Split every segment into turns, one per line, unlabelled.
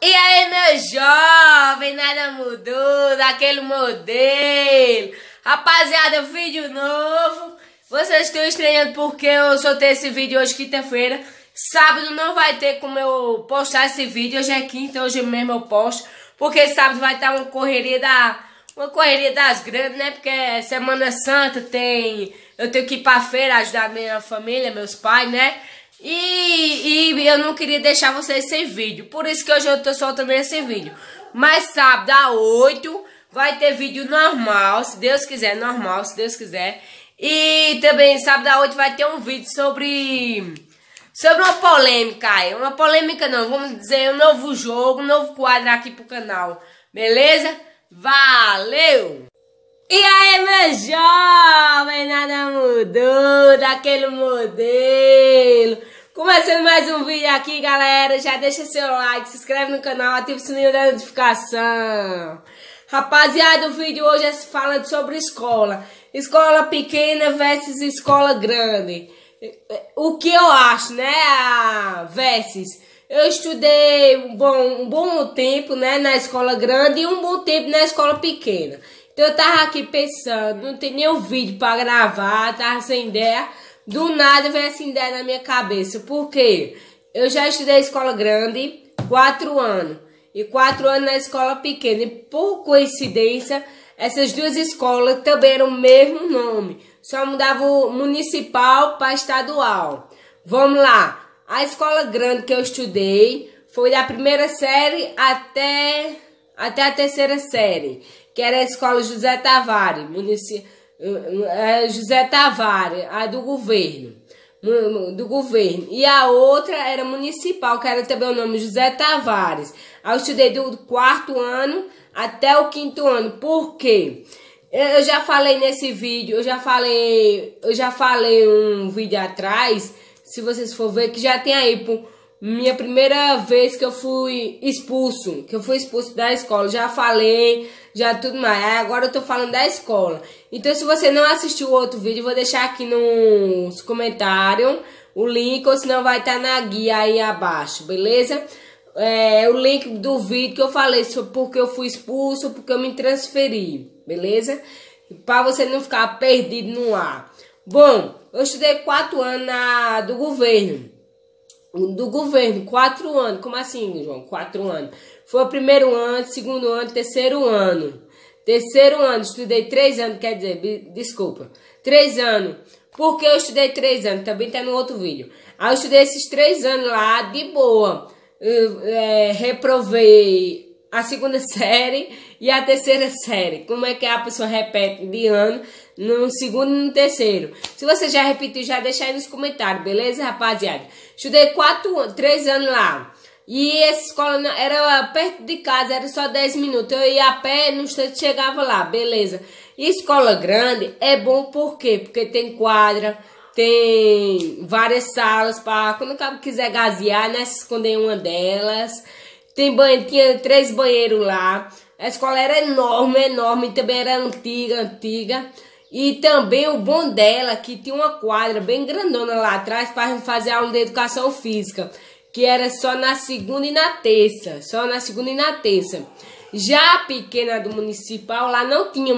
E aí, meu jovem, nada mudou daquele modelo. Rapaziada, vídeo novo. Vocês estão estranhando porque eu soltei esse vídeo hoje, quinta-feira. Sábado não vai ter como eu postar esse vídeo. Hoje é quinta, hoje mesmo eu posto. Porque sábado vai estar uma correria da... Uma correria das grandes, né? Porque é Semana Santa tem... Eu tenho que ir pra feira ajudar minha família, meus pais, né? E, e eu não queria deixar vocês sem vídeo. Por isso que hoje eu tô soltando esse vídeo. Mas sábado, às 8, vai ter vídeo normal. Se Deus quiser, normal, se Deus quiser. E também sábado, às 8, vai ter um vídeo sobre... Sobre uma polêmica. Uma polêmica não, vamos dizer um novo jogo, um novo quadro aqui pro canal. Beleza? Valeu! E aí, meu jovem, nada mudou daquele modelo. Começando mais um vídeo aqui, galera. Já deixa seu like, se inscreve no canal, ativa o sininho da notificação. Rapaziada, o vídeo hoje é falando sobre escola. Escola pequena versus escola grande. O que eu acho, né, versus... Eu estudei um bom, um bom tempo, né, na escola grande e um bom tempo na escola pequena. Então eu tava aqui pensando, não tem nenhum vídeo para gravar, tava sem ideia. Do nada veio essa ideia na minha cabeça. Por quê? Eu já estudei escola grande, quatro anos. E quatro anos na escola pequena. E por coincidência, essas duas escolas também eram o mesmo nome. Só mudava o municipal para estadual. Vamos lá. A escola grande que eu estudei foi da primeira série até, até a terceira série que era a escola José Tavares, município, é, José Tavares, a do governo, do governo. E a outra era municipal, que era também o nome José Tavares. Aí eu estudei do quarto ano até o quinto ano. Por quê? Eu já falei nesse vídeo, eu já falei, eu já falei um vídeo atrás, se vocês for ver, que já tem aí minha primeira vez que eu fui expulso, que eu fui expulso da escola, já falei, já tudo mais. Agora eu tô falando da escola. Então se você não assistiu o outro vídeo, vou deixar aqui nos comentários o link, ou senão vai estar tá na guia aí abaixo, beleza? É, o link do vídeo que eu falei sobre porque eu fui expulso, porque eu me transferi, beleza? Para você não ficar perdido no ar. Bom, eu estudei quatro anos na, do governo do governo, quatro anos. Como assim, João? Quatro anos. Foi o primeiro ano, segundo ano, terceiro ano. Terceiro ano, estudei três anos, quer dizer, desculpa, três anos. Porque eu estudei três anos, também tá no outro vídeo. Aí eu estudei esses três anos lá, de boa. É, reprovei a segunda série e a terceira série. Como é que a pessoa repete de ano no segundo e no terceiro? Se você já repetiu, já deixa aí nos comentários, beleza, rapaziada? Estudei quatro, três anos lá. E essa escola era perto de casa, era só 10 minutos. Eu ia a pé, no instante chegava lá, beleza. E escola grande é bom por quê? Porque tem quadra, tem várias salas para quando o cabo quiser gasear, né? Se esconder em uma delas. Tem banho, tinha três banheiros lá. A escola era enorme, enorme, também era antiga, antiga. E também o bom dela, que tinha uma quadra bem grandona lá atrás para fazer aula de educação física, que era só na segunda e na terça, só na segunda e na terça. Já a pequena do municipal, lá não tinha,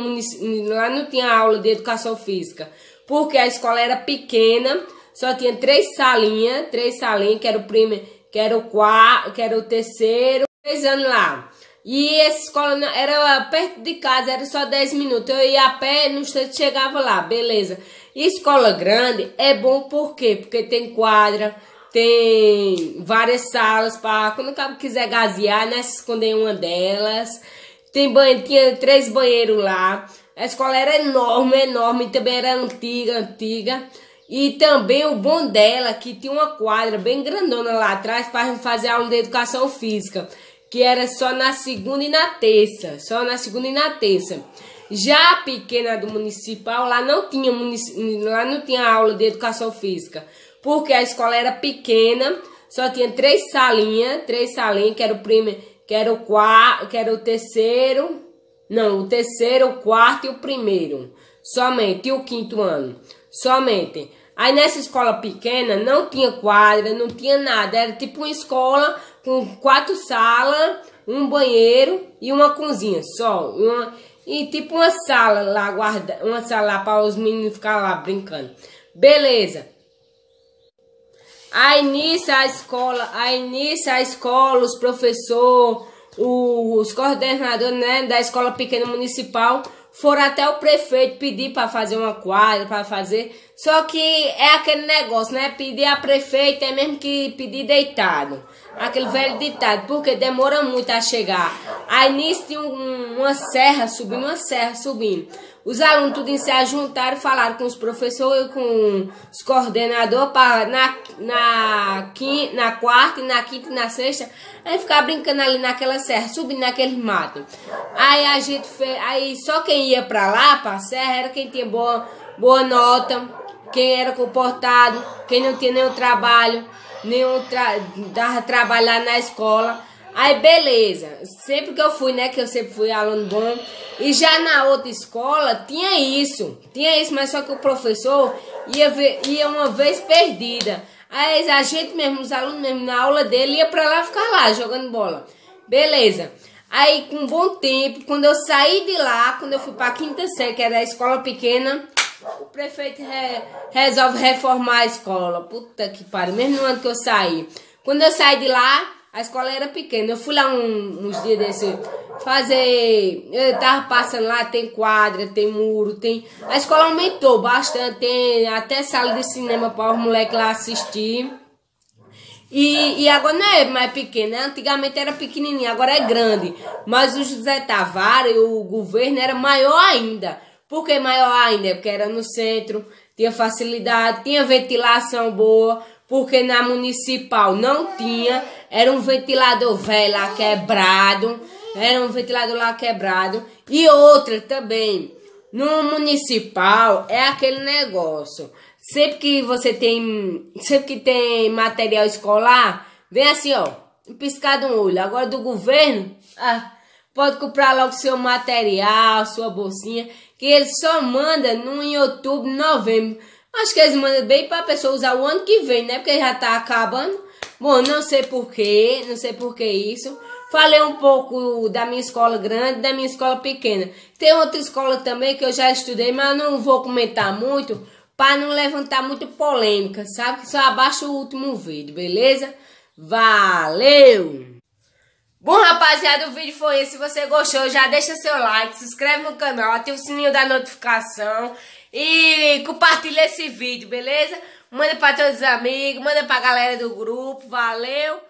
lá não tinha aula de educação física, porque a escola era pequena, só tinha três salinhas, três salinhas, que era o primeiro que era o quarto, que era o terceiro, três anos lá. E essa escola era perto de casa, era só 10 minutos. Eu ia a pé, no instante chegava lá, beleza. E escola grande é bom por quê? Porque tem quadra, tem várias salas para quando o cabo quiser gasear, né? Se esconder em uma delas. Tem banho, tinha três banheiros lá. A escola era enorme, enorme, também era antiga, antiga. E também o bom dela, que tinha uma quadra bem grandona lá atrás para fazer aula de educação física, que era só na segunda e na terça, só na segunda e na terça. Já a pequena do municipal, lá não tinha, lá não tinha aula de educação física, porque a escola era pequena, só tinha três salinhas, três salinhas, que era o primeiro, que era o quarto, que era o terceiro, não, o terceiro, o quarto e o primeiro, somente, e o quinto ano somente. Aí nessa escola pequena não tinha quadra, não tinha nada, era tipo uma escola com quatro salas, um banheiro e uma cozinha só. Uma, e tipo uma sala lá, guarda, uma sala lá para os meninos ficar lá brincando. Beleza. Aí nisso a escola, aí nisso a escola, os professores, os coordenadores né, da escola pequena municipal foram até o prefeito pedir para fazer uma quadra, para fazer. Só que é aquele negócio, né? Pedir a prefeita é mesmo que pedir deitado. Aquele velho ditado, porque demora muito a chegar. Aí nisso tinha um, uma serra subindo, uma serra subindo. Os alunos tudo se ajuntaram, falaram com os professores, com os coordenadores, para na, na, quinta, na quarta, na quinta e na sexta, aí ficar brincando ali naquela serra, subindo naquele mato. Aí a gente fez, aí só quem ia para lá, para a serra, era quem tinha boa, boa nota, quem era comportado, quem não tinha nenhum trabalho, nenhum tra, dava trabalhar na escola. Aí beleza, sempre que eu fui, né, que eu sempre fui aluno bom, e já na outra escola tinha isso, tinha isso, mas só que o professor ia, ver, ia uma vez perdida. Aí a gente mesmo, os alunos mesmo, na aula dele, ia pra lá ficar lá, jogando bola. Beleza. Aí, com um bom tempo, quando eu saí de lá, quando eu fui pra quinta série, que era a escola pequena, o prefeito re, resolve reformar a escola. Puta que pariu, mesmo no ano que eu saí. Quando eu saí de lá, a escola era pequena. Eu fui lá um, uns dias desse fazer. Eu tava passando lá, tem quadra, tem muro, tem. A escola aumentou bastante, tem até sala de cinema para os moleques lá assistir. E, e agora não é mais pequena, né? antigamente era pequenininha, agora é grande. Mas o José Tavares, o governo, era maior ainda. Por que maior ainda? Porque era no centro, tinha facilidade, tinha ventilação boa porque na municipal não tinha, era um ventilador velho lá quebrado, era um ventilador lá quebrado. E outra também, no municipal é aquele negócio. Sempre que você tem, sempre que tem material escolar, vem assim, ó, piscado um olho. Agora do governo, ah, pode comprar logo seu material, sua bolsinha, que ele só manda no em outubro, novembro. Acho que eles mandam bem para a pessoa usar o ano que vem, né? Porque já tá acabando. Bom, não sei porquê, não sei por que isso. Falei um pouco da minha escola grande da minha escola pequena. Tem outra escola também que eu já estudei, mas não vou comentar muito para não levantar muito polêmica, sabe? Só abaixa o último vídeo, beleza? Valeu! Bom, rapaziada, o vídeo foi esse. Se você gostou, já deixa seu like, se inscreve no canal, ativa o sininho da notificação e compartilha esse vídeo, beleza? Manda para todos os amigos, manda para a galera do grupo. Valeu!